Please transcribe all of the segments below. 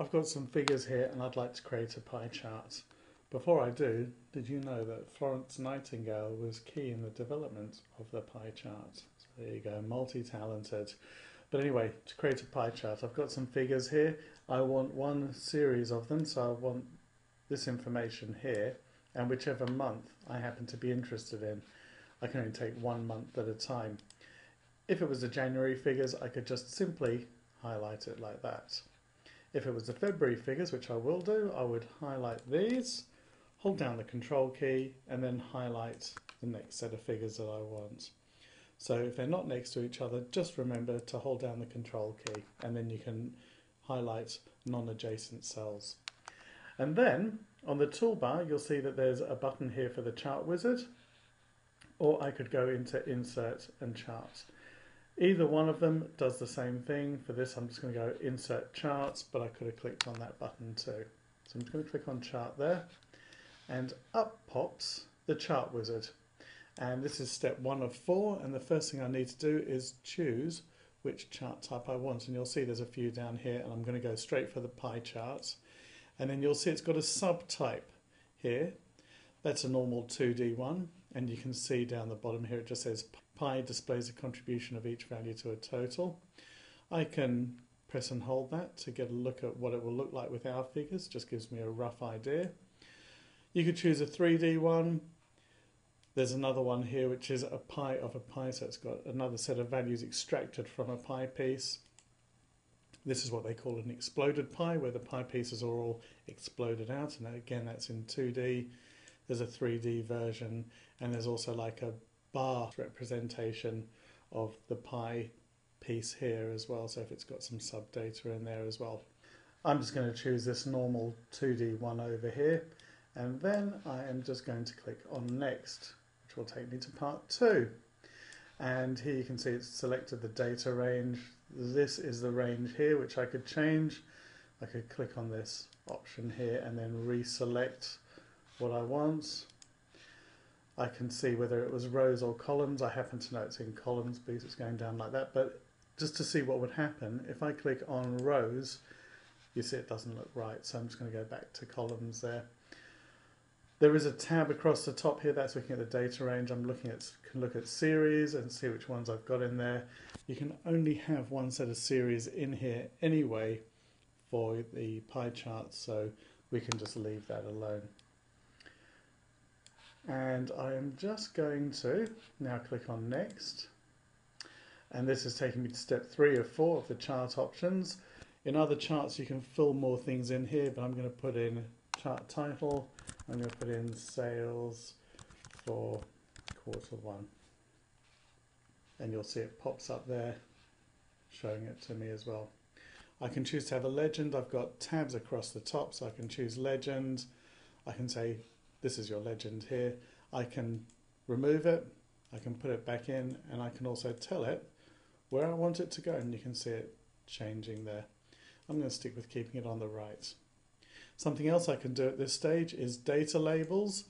I've got some figures here and I'd like to create a pie chart. Before I do, did you know that Florence Nightingale was key in the development of the pie chart? So there you go, multi-talented. But anyway, to create a pie chart, I've got some figures here. I want one series of them, so I want this information here, and whichever month I happen to be interested in. I can only take one month at a time. If it was the January figures, I could just simply highlight it like that. If it was the February figures, which I will do, I would highlight these, hold down the control key, and then highlight the next set of figures that I want. So if they're not next to each other, just remember to hold down the control key, and then you can highlight non-adjacent cells. And then on the toolbar, you'll see that there's a button here for the chart wizard, or I could go into insert and chart. Either one of them does the same thing. For this, I'm just going to go insert charts, but I could have clicked on that button too. So I'm just going to click on chart there, and up pops the chart wizard. And this is step one of four, and the first thing I need to do is choose which chart type I want. And you'll see there's a few down here, and I'm going to go straight for the pie charts. And then you'll see it's got a subtype here. That's a normal 2D one, and you can see down the bottom here it just says Pie displays a contribution of each value to a total. I can press and hold that to get a look at what it will look like with our figures, just gives me a rough idea. You could choose a 3D one. There's another one here which is a pie of a pie, so it's got another set of values extracted from a pie piece. This is what they call an exploded pie, where the pie pieces are all exploded out, and again that's in 2D. There's a 3D version, and there's also like a bar representation of the pie piece here as well. So if it's got some subdata in there as well. I'm just going to choose this normal 2D one over here. And then I am just going to click on next, which will take me to part two. And here you can see it's selected the data range. This is the range here, which I could change. I could click on this option here and then reselect what I want. I can see whether it was rows or columns. I happen to know it's in columns because it's going down like that. But just to see what would happen, if I click on rows, you see it doesn't look right. So I'm just going to go back to columns there. There is a tab across the top here that's looking at the data range. I'm looking at can look at series and see which ones I've got in there. You can only have one set of series in here anyway for the pie chart, so we can just leave that alone and I am just going to now click on next. And this is taking me to step three or four of the chart options. In other charts you can fill more things in here but I'm going to put in chart title. I'm going to put in sales for quarter one. And you'll see it pops up there showing it to me as well. I can choose to have a legend. I've got tabs across the top so I can choose legend. I can say this is your legend here. I can remove it, I can put it back in, and I can also tell it where I want it to go, and you can see it changing there. I'm going to stick with keeping it on the right. Something else I can do at this stage is data labels.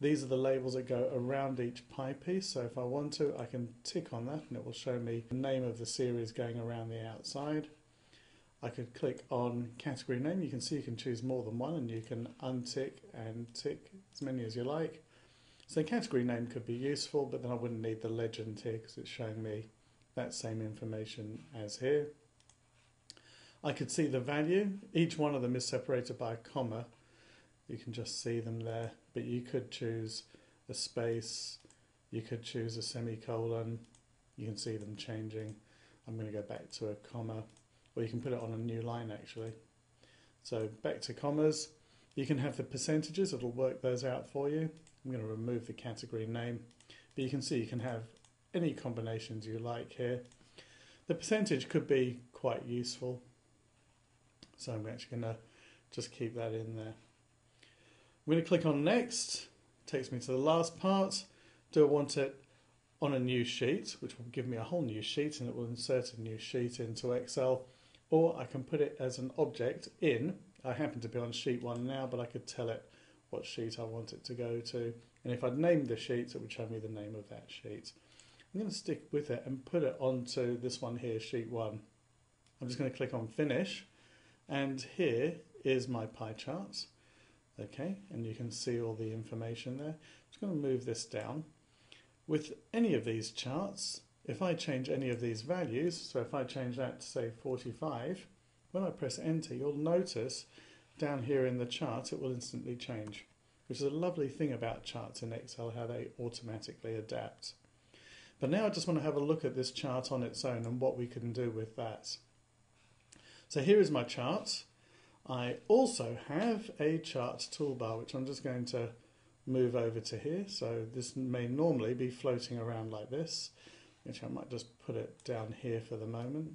These are the labels that go around each pie piece. So if I want to, I can tick on that and it will show me the name of the series going around the outside. I could click on category name. You can see you can choose more than one and you can untick and tick as many as you like. So category name could be useful, but then I wouldn't need the legend here because it's showing me that same information as here. I could see the value. Each one of them is separated by a comma. You can just see them there, but you could choose a space, you could choose a semicolon, you can see them changing. I'm going to go back to a comma or you can put it on a new line actually. So back to commas, you can have the percentages, it'll work those out for you. I'm going to remove the category name, but you can see you can have any combinations you like here. The percentage could be quite useful, so I'm actually going to just keep that in there. I'm going to click on next, takes me to the last part. Do I want it on a new sheet, which will give me a whole new sheet and it will insert a new sheet into Excel or I can put it as an object in. I happen to be on sheet one now, but I could tell it what sheet I want it to go to. And if I'd named the sheet, it would show me the name of that sheet. I'm going to stick with it and put it onto this one here, sheet one. I'm just going to click on finish And here is my pie chart. Okay, and you can see all the information there. I'm just going to move this down. With any of these charts, if I change any of these values, so if I change that to say 45, when I press enter, you'll notice down here in the chart it will instantly change, which is a lovely thing about charts in Excel, how they automatically adapt. But now I just want to have a look at this chart on its own and what we can do with that. So here is my chart. I also have a chart toolbar, which I'm just going to move over to here. So this may normally be floating around like this, which I might just put it down here for the moment.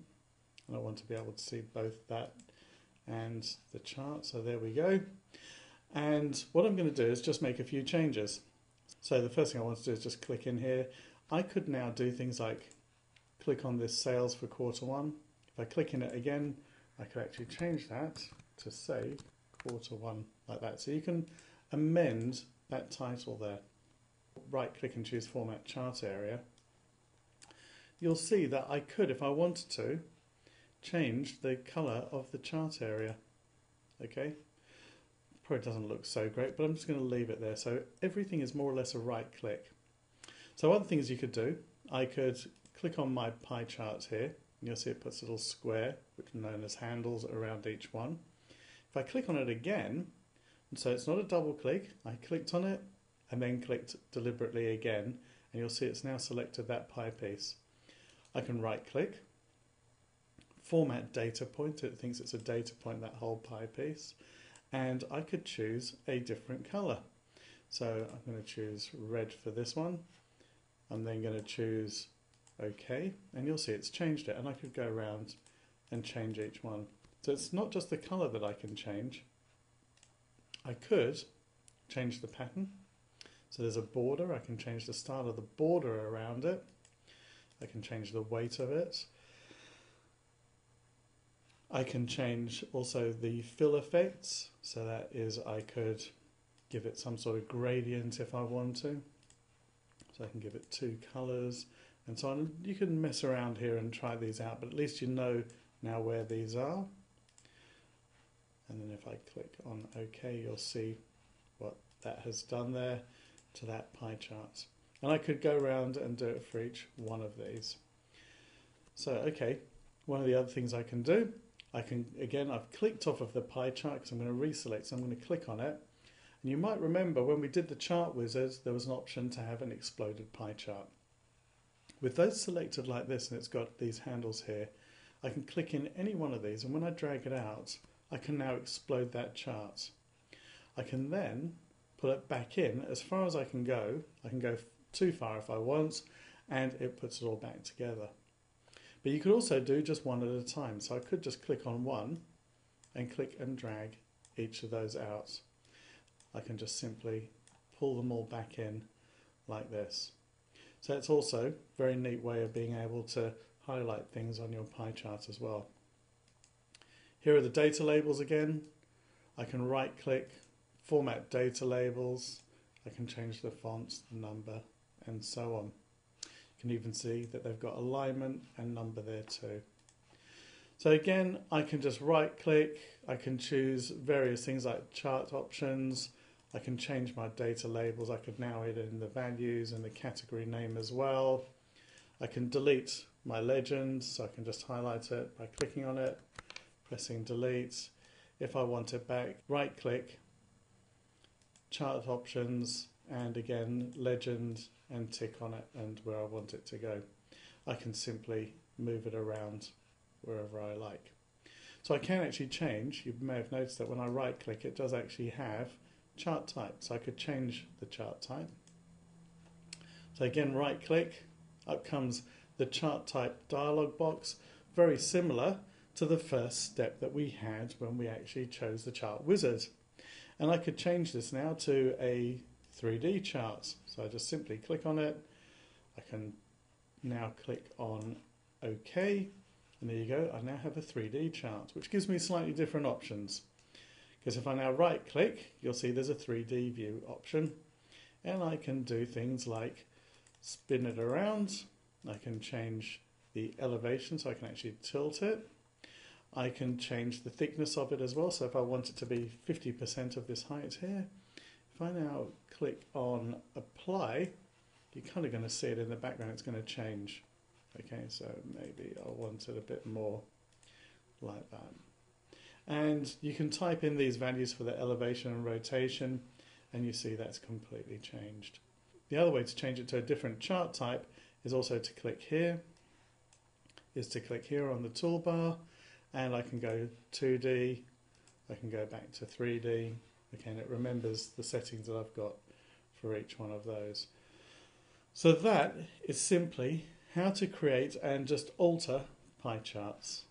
And I want to be able to see both that and the chart. So there we go. And what I'm going to do is just make a few changes. So the first thing I want to do is just click in here. I could now do things like click on this sales for quarter one. If I click in it again, I could actually change that to say quarter one like that. So you can amend that title there. Right click and choose format chart area. You'll see that I could, if I wanted to, change the colour of the chart area. Okay, probably doesn't look so great, but I'm just going to leave it there. So everything is more or less a right click. So other things you could do, I could click on my pie chart here. You'll see it puts a little square, which is known as handles around each one. If I click on it again, so it's not a double click, I clicked on it and then clicked deliberately again, and you'll see it's now selected that pie piece. I can right click, format data point, it thinks it's a data point, that whole pie piece, and I could choose a different colour. So I'm going to choose red for this one. I'm then going to choose OK, and you'll see it's changed it, and I could go around and change each one. So it's not just the colour that I can change. I could change the pattern. So there's a border, I can change the style of the border around it. I can change the weight of it. I can change also the fill effects. So that is I could give it some sort of gradient if I want to. So I can give it two colours and so on. You can mess around here and try these out, but at least you know now where these are. And then if I click on OK, you'll see what that has done there to that pie chart. And I could go around and do it for each one of these. So, okay, one of the other things I can do, I can, again, I've clicked off of the pie chart because I'm going to reselect, so I'm going to click on it. And you might remember when we did the chart wizard, there was an option to have an exploded pie chart. With those selected like this, and it's got these handles here, I can click in any one of these, and when I drag it out, I can now explode that chart. I can then pull it back in as far as I can go. I can go too far if I want, and it puts it all back together. But you could also do just one at a time. So I could just click on one and click and drag each of those out. I can just simply pull them all back in like this. So it's also a very neat way of being able to highlight things on your pie chart as well. Here are the data labels again. I can right click, format data labels. I can change the fonts, the number, and so on. You can even see that they've got alignment and number there too. So again, I can just right click, I can choose various things like chart options, I can change my data labels, I could now add in the values and the category name as well. I can delete my legend, so I can just highlight it by clicking on it pressing delete. If I want it back, right click, chart options, and again legend and tick on it and where I want it to go. I can simply move it around wherever I like. So I can actually change, you may have noticed that when I right click it does actually have chart type. So I could change the chart type. So again right click, up comes the chart type dialog box, very similar to the first step that we had when we actually chose the chart wizard. And I could change this now to a 3D charts. So I just simply click on it. I can now click on OK. And there you go, I now have a 3D chart, which gives me slightly different options. Because if I now right click, you'll see there's a 3D view option. And I can do things like spin it around. I can change the elevation so I can actually tilt it. I can change the thickness of it as well. So if I want it to be 50% of this height here, if I now click on apply, you're kind of going to see it in the background, it's going to change. Okay, so maybe I want it a bit more like that. And you can type in these values for the elevation and rotation, and you see that's completely changed. The other way to change it to a different chart type is also to click here, is to click here on the toolbar, and I can go 2D, I can go back to 3D, okay, and it remembers the settings that I've got for each one of those. So that is simply how to create and just alter pie charts.